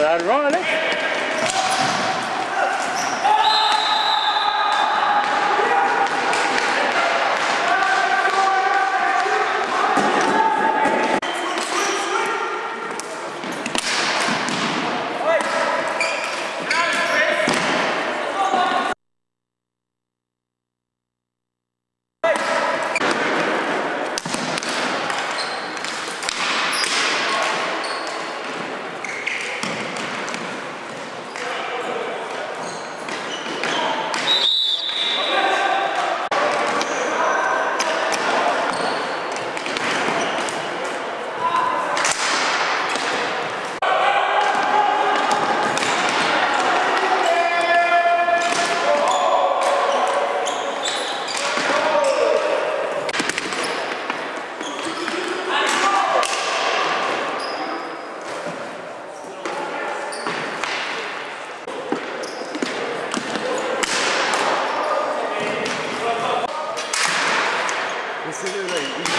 that ironic? Brasileiro aí.